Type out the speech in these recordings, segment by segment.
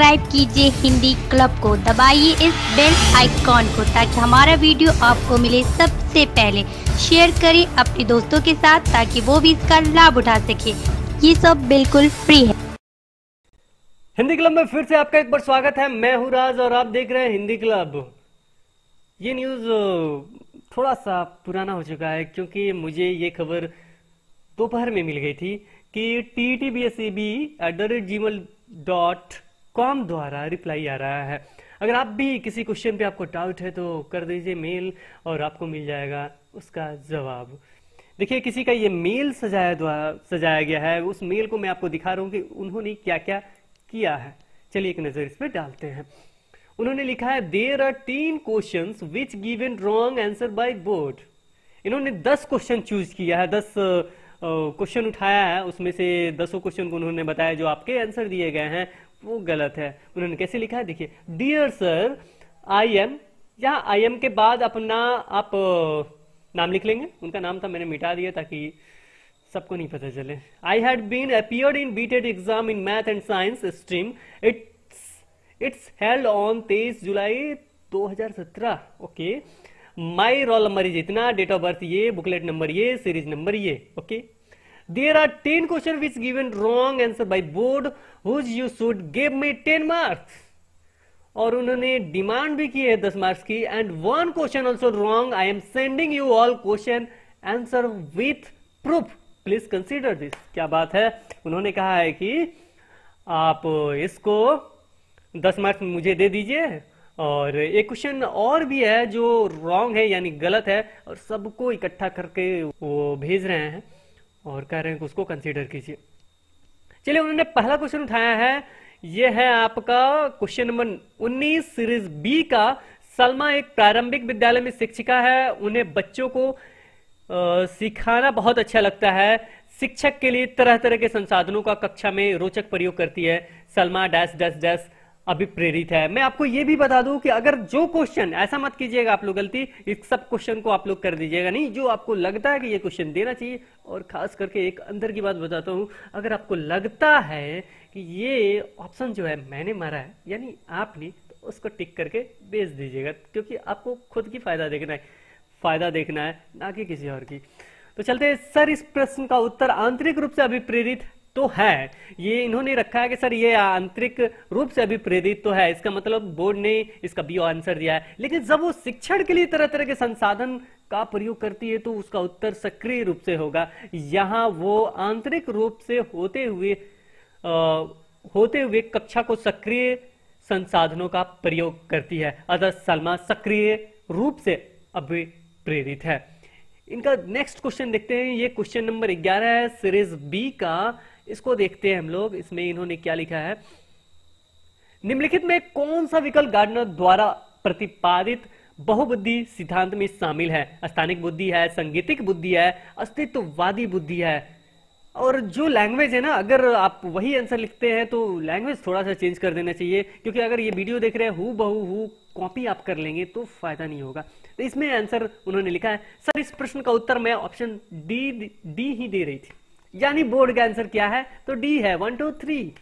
Subscribe कीजिए Hindi club को, दबाइए इस बेल आइकॉन को ताकि हमारा वीडियो आपको मिले सबसे पहले। शेयर करें अपने दोस्तों के साथ ताकि वो भी इसका लाभ उठा सके। ये सब बिल्कुल फ्री है। हिंदी क्लब में फिर से आपका एक बार स्वागत है। मैं हूँ राज और आप देख रहे हैं हिंदी क्लब। ये न्यूज़ थोड़ा सा पुराना हो चुका है क्योंकि मुझे ये खबर दोपहर में मिल गई थी कि T T B S E B at the rate Gmail dot com द्वारा रिप्लाई आ रहा है। अगर आप भी किसी क्वेश्चन पे आपको डाउट है तो कर दीजिए मेल और आपको मिल जाएगा उसका जवाब। देखिए, किसी का ये मेल सजाया द्वारा सजाया गया है। उस मेल को मैं आपको दिखा रहा हूँ कि उन्होंने क्या क्या किया है। चलिए एक नज़र इस पर डालते हैं। उन्होंने लिखा है there are teen question which given wrong answer by board इन्होंने दस क्वेश्चन चूज़ किया है। दस क्वेश्चन उठाया है। उसमें से दसों क्वेश्चन को उन्होंने बताया जो आपके आंसर दिए गए हैं। वो गलत है। उन्होंने कैसे लिखा है? देखिए डियर सर आई एम यहाँ आई एम के बाद अपना, आप नाम लिख लेंगे। उनका नाम था, मैंने मिटा दिया ताकि सबको नहीं पता चले। I had been appeared in BTET exam in math and science stream it's it's held on तेईस July 2017 okay. My roll number is इतना डेट ऑफ़ बर्थ ये बुकलेट नंबर ये सीरीज़ नंबर ये. Okay. There are ten question which given wrong answer by board whose you should give me ten marks और उन्होंने demand भी की है दस मार्क्स की and one question also wrong I am sending you all question answer with proof please consider this क्या बात है? उन्होंने कहा है कि आप इसको दस मार्क्स मुझे दे दीजिए। और एक क्वेश्चन और भी है जो रॉन्ग है, यानी गलत है, और सबको इकट्ठा करके वो भेज रहे हैं। और कह रहे हैं उसको कंसीडर कीजिए। चलिए उन्होंने पहला क्वेश्चन उठाया है। यह है आपका क्वेश्चन नंबर 19 सीरीज़ बी का। सलमा एक प्रारंभिक विद्यालय में शिक्षिका है। उन्हें बच्चों को अ, सिखाना बहुत अच्छा लगता है। शिक्षक के लिए तरह तरह के संसाधनों का कक्षा में रोचक प्रयोग करती है। Salma dash dash dash. अभिप्रेरित है। मैं आपको ये भी बता दूँ कि अगर जो क्वेश्चन ऐसा मत कीजिएगा आप लोग गलती, इस सब क्वेश्चन को आप लोग कर दीजिएगा। नहीं, जो आपको लगता है कि ये क्वेश्चन देना चाहिए, और खास करके एक अंदर की बात बताता हूँ, अगर आपको लगता है कि ये ऑप्शन जो है मैंने मारा है, यानी आपने तो उसको टिक करके बेच दीजिएगा, क्योंकि आपको खुद की फ़ायदा देखना है। फ़ायदा देखना है, ना कि किसी और की। तो चलते सर, इस प्रश्न का उत्तर आंतरिक रूप से अभिप्रेरित तो है। ये इन्होंने रखा है कि सर ये आंतरिक रूप से अभिप्रेरित तो है। इसका मतलब बोर्ड ने इसका बी आंसर दिया है। लेकिन जब वो शिक्षण के लिए तरह तरह के संसाधन का प्रयोग करती है तो उसका उत्तर सक्रिय रूप से होगा। यहाँ वो आंतरिक रूप से होते हुए अ, होते हुए कक्षा को सक्रिय संसाधनों का प्रयोग करती है। अतः सलमा सक्रिय रूप से अभिप्रेरित है। इनका नेक्स्ट क्वेश्चन देखते हैं। ये क्वेश्चन नंबर 11 है। सीरीज़ बी का इसको देखते हैं हम लोग, इसमें इन्होंने क्या लिखा है? निम्नलिखित में कौन सा विकल्प गार्डनर द्वारा प्रतिपादित बहुबुद्धि सिद्धांत में शामिल है? स्थानिक बुद्धि है, संगीतिक बुद्धि है, अस्तित्ववादी बुद्धि है। और जो लैंग्वेज है ना, अगर आप वही आंसर लिखते हैं तो लैंग्वेज थोड़ा सा चेंज कर देना चाहिए, क्योंकि अगर ये वीडियो देख रहे हैं, हु बहु हु कॉपी आप कर लेंगे तो फ़ायदा नहीं होगा। तो इसमें आंसर उन्होंने लिखा है। सर, इस प्रश्न का उत्तर मैं ऑप्शन डी डी ही दे रही थी। यानी बोर्ड का आंसर क्या है? तो डी है वन टू थ्री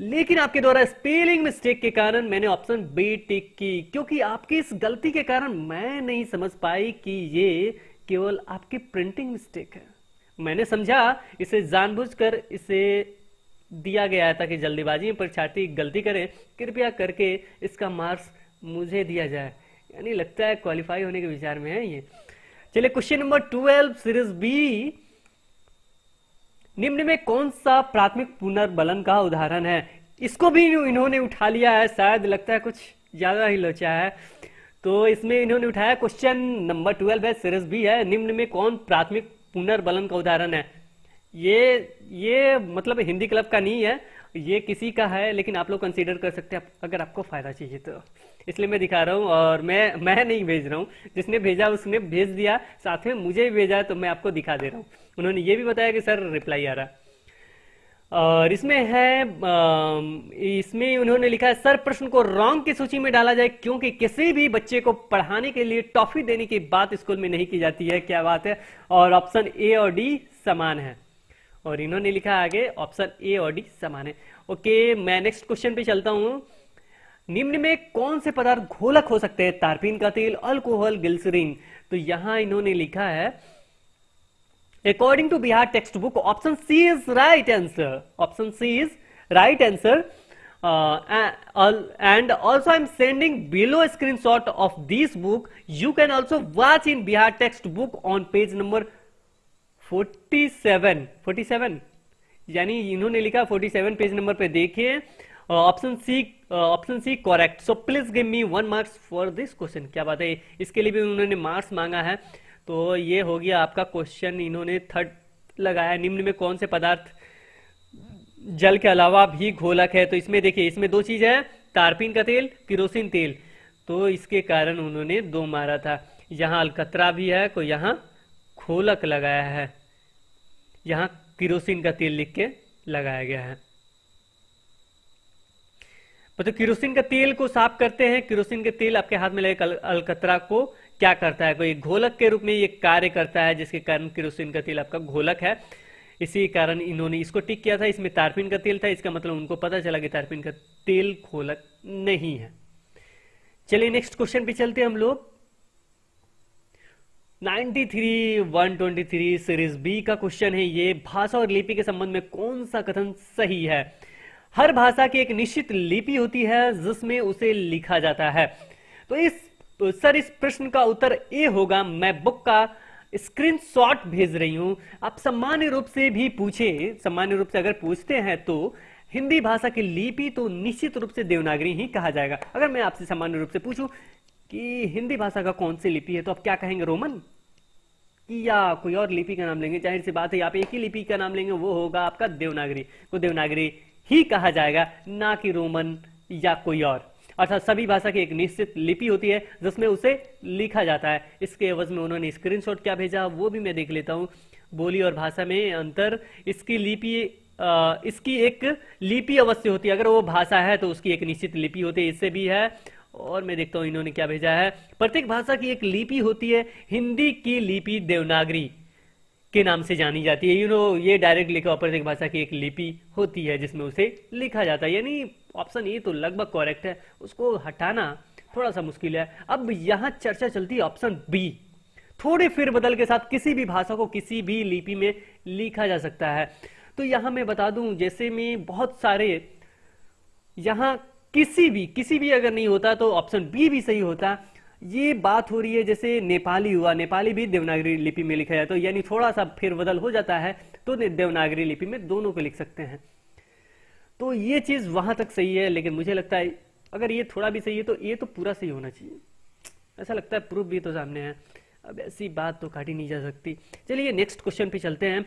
लेकिन आपके द्वारा स्पेलिंग मिस्टेक के कारण मैंने ऑप्शन बी टिक की, क्योंकि आपकी इस गलती के कारण मैं नहीं समझ पाई कि ये केवल आपकी प्रिंटिंग मिस्टेक है। मैंने समझा, इसे जानबूझकर इसे दिया गया है ताकि जल्दीबाजी में परीक्षार्थी गलती करें, कृपया करके इसका मार्क्स मुझे दिया जाए। यानी लगता है क्वालिफाई होने के विचार में है ये। चलिए question number twelve series B निम्न में कौन सा प्राथमिक पुनर्बलन का उदाहरण है? इसको भी इन्होंने उठा लिया है, शायद लगता है कुछ ज़्यादा ही लोचा है। तो इसमें इन्होंने उठाया क्वेश्चन नंबर ट्वेल्व है, सीरीज़ भी है। निम्न में कौन प्राथमिक पुनर्बलन का उदाहरण है? ये ये मतलब हिंदी क्लब का नहीं है ये किसी का है, लेकिन आप लोग कंसीडर कर सकते हैं अगर आपको फ़ायदा चाहिए तो। इसलिए मैं दिखा रहा हूँ और मैं मैं नहीं भेज रहा हूँ। जिसने भेजा, उसने भेज दिया, साथ में मुझे भेजा तो मैं आपको दिखा दे रहा हूँ। उन्होंने ये भी बताया कि, सर रिप्लाई आ रहा और इसमें है इसमें उन्होंने लिखा है, सर, प्रश्न को रॉन्ग की सूची में डाला जाए, क्योंकि किसी भी बच्चे को पढ़ाने के लिए टॉफी देने की बात स्कूल में नहीं की जाती है। क्या बात है? और ऑप्शन ए और डी समान है। और इन्होंने लिखा आगे, ऑप्शन ए और डी, समान है। ओके, मैं नेक्स्ट क्वेश्चन पे चलता हूँ। निम्न में कौन से पदार्थ घोलक हो सकते हैं? तारपीन का तेल अल्कोहल गिल्सरीन तो यहाँ इन्होंने लिखा है according to Bihar text book option C is right answer option C is right answer and also i'm sending below a screenshot of this book you can also watch in bihar textbook on page number 47 47 यानी इन्होंने लिखा 47 page number पे। देखिए option C option C correct so please give me one marks for this question क्या बात है? इसके लिए भी उन्होंने मार्क्स मांगा है। तो ये हो गया आपका क्वेश्चन इन्होंने थर्ड लगाया। निम्न में कौन से पदार्थ जल के अलावा भी घोलक है? तो इसमें देखिए, इसमें दो चीज़ है। तारपीन का तेल, किरोसिन तेल। तो इसके कारण उन्होंने दो मारा था। यहाँ अलकतरा भी है को यहाँ घोलक लगाया है। यहाँ किरोसिन का तेल लिख के लगाया गया है। तो किरोसिन का तेल को साफ़ करते हैं, किरोसिन के तेल आपके हाथ में लगे अलकतरा को क्या करता है? कोई घोलक के रूप में ये कार्य करता है, जिसके कारण किरोसिन का तेल आपका घोलक है। इसी कारण इन्होंने इसको टिक किया था। इसमें तारपीन का तेल था। इसका मतलब उनको पता चला कि तारपिन का तेल घोलक नहीं है। चलिए नेक्स्ट क्वेश्चन पे चलते हैं हम लोग। 93 123 सीरीज़ बी का क्वेश्चन है ये, भाषा और लिपि के संबंध में कौन सा कथन सही है? हर भाषा की एक निश्चित लिपि होती है, जिसमें उसे लिखा जाता है। तो इस, सर, इस प्रश्न का उत्तर ए होगा, मैं बुक का स्क्रीनशॉट भेज रही हूँ। आप सामान्य रूप से भी पूछे, सामान्य रूप से अगर पूछते हैं तो हिंदी भाषा की लिपि तो निश्चित रूप से देवनागरी ही कहा जाएगा। अगर मैं आपसे सामान्य रूप से पूछूँ कि हिंदी भाषा का कौन सी लिपि है? तो आप क्या कहेंगे रोमन? कि या कोई और लिपि का नाम लेंगे? ज़ाहिर सी बात है, आप एक ही लिपि का नाम लेंगे, वो होगा आपका देवनागरी। को देवनागरी ही कहा जाएगा, ना कि रोमन या कोई और। अर्थात सभी भाषा की एक निश्चित लिपि होती है, जिसमें उसे लिखा जाता है। इसके एवज में उन्होंने स्क्रीनशॉट क्या भेजा, वो भी मैं देख लेता हूँ। बोली और भाषा में अंतर, इसकी लिपि इसकी एक लिपि अवश्य होती है। अगर वो भाषा है तो उसकी एक निश्चित लिपि होती है। इससे भी है और मैं देखता हूँ इन्होंने क्या भेजा है। प्रत्येक भाषा की एक लिपि होती है, हिंदी की लिपि देवनागरी के नाम से जानी जाती है। यू नो ये डायरेक्ट लिखा प्रत्येक भाषा की एक लिपि होती है, जिसमें उसे लिखा जाता है। यानी ऑप्शन ए तो लगभग करेक्ट है, उसको हटाना थोड़ा सा मुश्किल है। अब यहाँ चर्चा चलती है ऑप्शन बी थोड़े फिर बदल के साथ किसी भी भाषा को किसी भी लिपि में लिखा जा सकता है। तो यहाँ मैं बता दूँ, जैसे में बहुत सारे यहाँ किसी भी किसी भी अगर नहीं होता तो ऑप्शन बी भी सही होता। ये बात हो रही है जैसे नेपाली हुआ। नेपाली भी देवनागरी लिपि में लिखा जाए तो यानी थोड़ा सा फिर बदल हो जाता है तो देवनागरी लिपि में दोनों को लिख सकते हैं। तो ये चीज़ वहाँ तक सही है, लेकिन मुझे लगता है अगर ये थोड़ा भी सही है तो ये तो पूरा सही होना चाहिए। ऐसा लगता है प्रूफ भी तो सामने है। अब ऐसी बात तो काटी नहीं जा सकती। चलिए नेक्स्ट क्वेश्चन पे चलते हैं।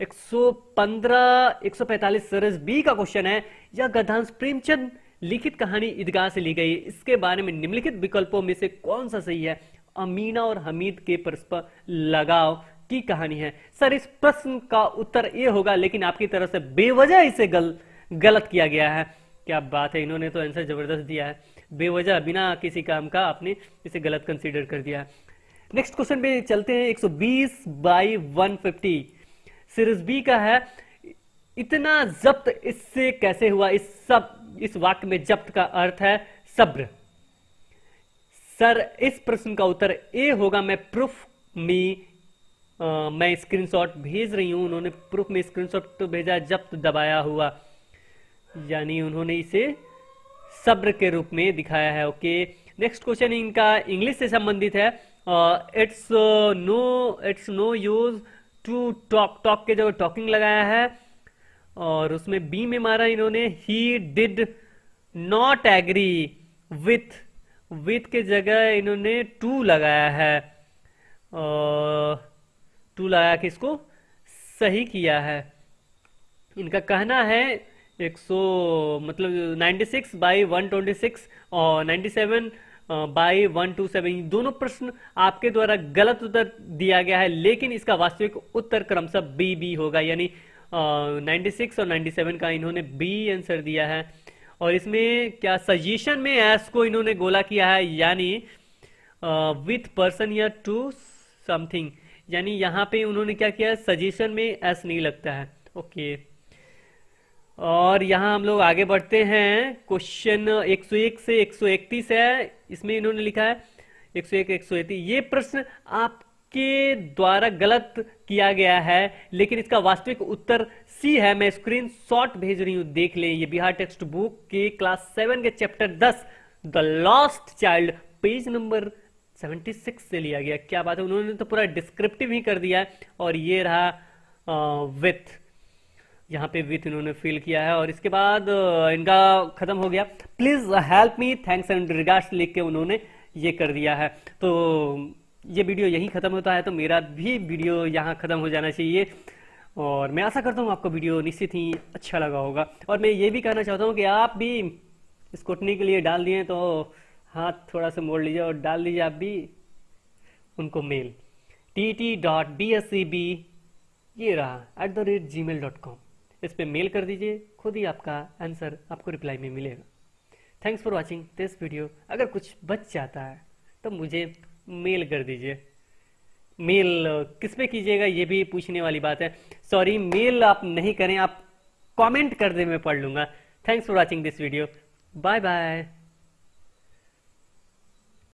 115 145 सरस बी का क्वेश्चन है। या गधांश प्रेमचंद लिखित कहानी ईदगाह से ली गई। इसके बारे में निम्नलिखित विकल्पों में से कौन सा सही है? अमीना और हमीद के परस्पर लगाव की कहानी है। सर इस प्रश्न का उत्तर ये होगा लेकिन आपकी तरफ़ से बेवजह इसे गल, गलत किया गया है। क्या बात है इन्होंने तो आंसर ज़बरदस्त दिया है। बेवजह बिना किसी काम का आपने इसे गलत कंसीडर कर दिया है। नेक्स्ट क्वेश्चन पे चलते हैं 120 बाई 150 सीरीज़ बी का है इतना जब्त इससे कैसे हुआ? इस सब इस वाक्य में जब्त का अर्थ है सब्र। सर इस प्रश्न का उत्तर ए होगा। मैं प्रूफ में आ, मैं स्क्रीनशॉट भेज रही हूँ। उन्होंने प्रूफ में स्क्रीनशॉट तो भेजा जब्त दबाया हुआ। यानी उन्होंने इसे सब्र के रूप में दिखाया है। ओके नेक्स्ट क्वेश्चन इनका इंग्लिश से संबंधित है। It's no it's no use to talk talk के जगह टॉकिंग लगाया है। और उसमें बी में मारा इन्होंने। He did not agree with with के जगह इन्होंने टू लगाया है। टू लगाया कि इसको सही किया है। इनका कहना है 100 मतलब 96 बाई 126 और 97 बाई 127 दोनों प्रश्न आपके द्वारा गलत उत्तर दिया गया है, लेकिन इसका वास्तविक उत्तर क्रमशः बी बी होगा। यानी नाइन्टी सिक्स और नाइन्टी सेवन का इन्होंने बी आंसर दिया है। और इसमें क्या सजेशन में एस को इन्होंने गोला किया है? यानी विथ पर्सन या टू समथिंग यानी यहाँ पे उन्होंने क्या किया सजेशन में एस नहीं लगता है। ओके। और यहाँ हम लोग आगे बढ़ते हैं। क्वेश्चन 101 से 131 है। इसमें इन्होंने लिखा है। 101 131 ये प्रश्न आपके द्वारा गलत किया गया है, लेकिन इसका वास्तविक उत्तर सी है। मैं स्क्रीन शॉट भेज रही हूँ, देख लें। ये बिहार टेक्स्ट बुक के क्लास सेवन के chapter 10 the lost child page number 76 से लिया गया। क्या बात है? उन्होंने तो पूरा डिस्क्रिप्टिव ही कर दिया है, और ये रहा विथ यहाँ पे विथ इन्होंने फिल किया है, और इसके बाद इनका खत्म हो गया। Please help me thanks and regards लिख के उन्होंने ये कर दिया है। तो ये वीडियो यहीं खत्म होता है तो मेरा भी वीडियो यहाँ खत्म हो जाना चाहिए। और मैं आशा करता हूँ आपको वीडियो निश्चित ही अच्छा लगा होगा। और मैं ये भी कहना चाहता हूँ कि आप भी स्कूटनी के लिए डाल दिए तो हाथ थोड़ा सा मोड़ लीजिए और डाल दीजिए आप भी उनको mail T T dot B S C B ये रहा at the rate Gmail dot com इस पर मेल कर दीजिए, खुद ही आपका आंसर आपको रिप्लाई में मिलेगा। Thanks for watching this video अगर कुछ बच जाता है तो मुझे मेल कर दीजिए। मेल, किस पे कीजिएगा, ये भी पूछने वाली बात है। सॉरी मेल आप नहीं करें, आप कमेंट कर दे, मैं पढ़ लूँगा। Thanks for watching this video bye bye